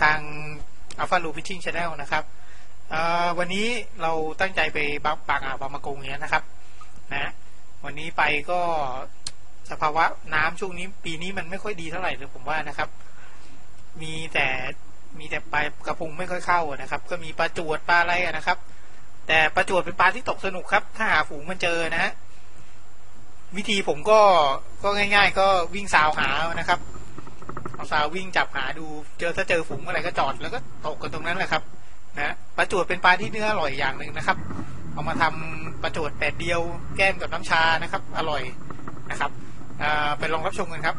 ทาง Alpha Lu Pitching Channel นะครับวันนี้เราตั้งใจไปปางอ่าวบางมะกงเนี้ยนะครับนะวันนี้ไปก็สภาวะน้ำช่วงนี้ปีนี้มันไม่ค่อยดีเท่าไหร่เลยผมว่านะครับ มีแต่มีแต่ปลากระพงไม่ค่อยเข้านะครับ ก็มีปลาจวดปลาอะไรนะครับ แต่ปลาจวดเป็นปลาที่ตกสนุกครับ ถ้าหาฝูงมันเจอนะฮะวิธีผมก็ก็ง่าย ๆ ก็วิ่งสาวหานะครับ ซาสาววิ่งจับหาดู เจอถ้าเจอฝูงอะไรก็จอดแล้วก็ตกกันตรงนั้นแหละครับนะปลาจวดเป็นปลาที่เนื้ออร่อยอย่างหนึ่งนะครับ เอามาทำปลาจวดแปดเดียวแก้มกับน้ำชานะครับ อร่อยนะครับไปลองรับชมกันครับ